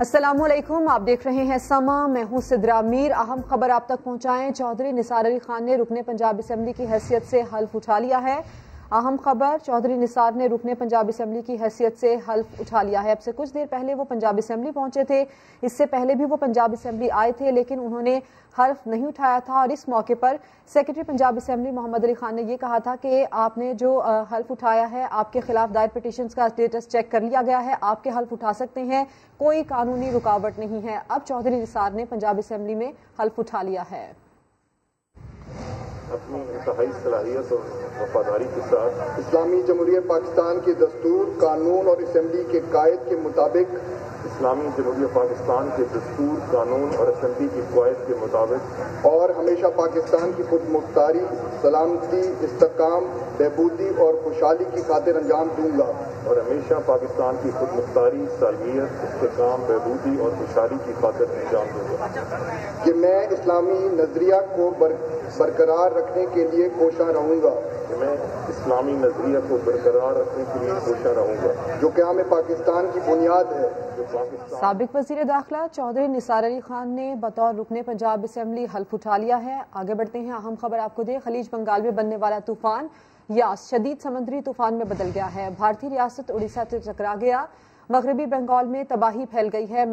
असलम आप देख रहे हैं समा। मैं हूँ सिद्रा मीर अहम खबर आप तक पहुंचाएँ। चौधरी निसार अली खान ने रुकने पंजाब असम्बली की हैसियत से हल्फ उठा लिया है। अहम खबर, चौधरी निसार ने रुकने पंजाब असम्बली की हैसियत से हल्फ उठा लिया है। अब से कुछ देर पहले वो पंजाब असम्बली पहुँचे थे। इससे पहले भी वो पंजाब असम्बली आए थे, लेकिन उन्होंने हल्फ नहीं उठाया था। और इस मौके पर सेक्रेटरी पंजाब असम्बली मोहम्मद अली खान ने यह कहा था कि आपने जो हल्फ उठाया है, आपके खिलाफ दायर पिटिशन का स्टेटस चेक कर लिया गया है। आपके हल्फ उठा सकते हैं, कोई कानूनी रुकावट नहीं है। अब चौधरी निसार ने पंजाब असम्बली में हल्फ उठा लिया है। अपनी इंतहाई सलाहियत और वफादारी के साथ। इस्लामी जमहूरियत पाकिस्तान के दस्तूर कानून और असम्बली के कायद के मुताबिक। इस्लामी जमहूरियत पाकिस्तान के दस्तूर कानून और असम्बली की कवायद के मुताबिक। और हमेशा पाकिस्तान की खुद मुख्तारी सलामती इस्तकाम बहबूदी और खुशहाली की खातिर अंजाम दूँगा। और हमेशा पाकिस्तान की खुद मुख्तारी सालमियत इसकाम बहबूदी और खुशहाली की खातिर अंजाम दूँगा। कि मैं इस्लामी नज़रिया को बर, बरकरार रखने के लिए कोशा रहूँगा। मैं इस्लामी नज़रिया को बरकरार रखने के लिए कोशा रहूँगा जो क्या में पाकिस्तान की बुनियाद है सबक वज़ीर दाखिला चौधरी निसार अली खान ने बतौर रुकने पंजाब असम्बली हल्फ उठा लिया है। आगे बढ़ते हैं, अहम खबर आपको दे। खलीज बंगाल में बनने वाला तूफ़ान या शदीद समुद्री तूफ़ान में बदल गया है। भारतीय रियासत उड़ीसा से टकरा गया। मगरबी बंगाल में तबाही फैल गई है।